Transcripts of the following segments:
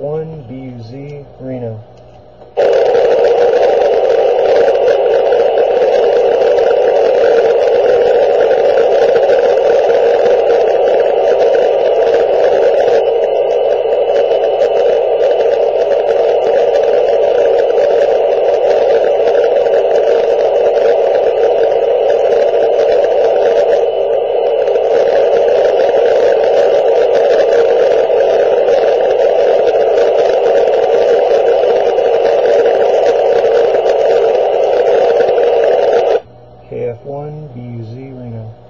1BUZ Reno. KF1 BUZ Reno.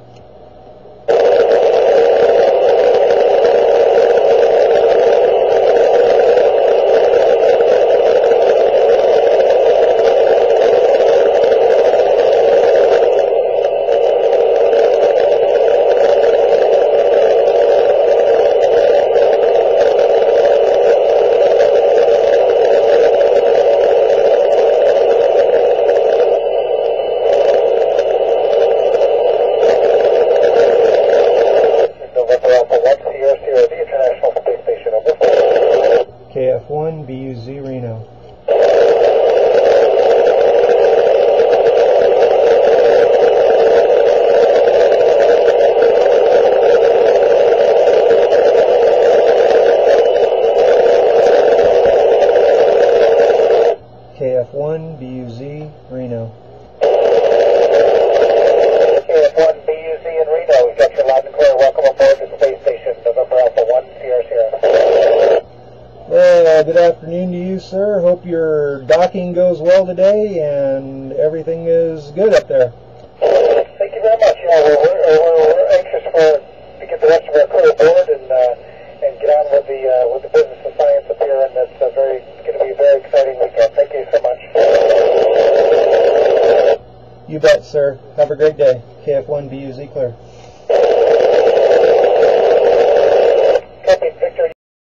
November Alpha 1 Sierra Sierra, the International Space Station, over. KF1 BUZ Reno. KF1 BUZ Reno. KF1 BUZ Reno, we've got you loud and clear. Welcome aboard Well, good afternoon to you, sir. Hope your docking goes well today and everything is good up there. Thank you very much. Know, we're, we're, we're, anxious for to get the rest of our crew aboard and uh, and get on with the uh, with the business of science up here, and it's a very going to be a very exciting weekend. Thank you so much. You bet, sir. Have a great day. KF1 BUZ clear.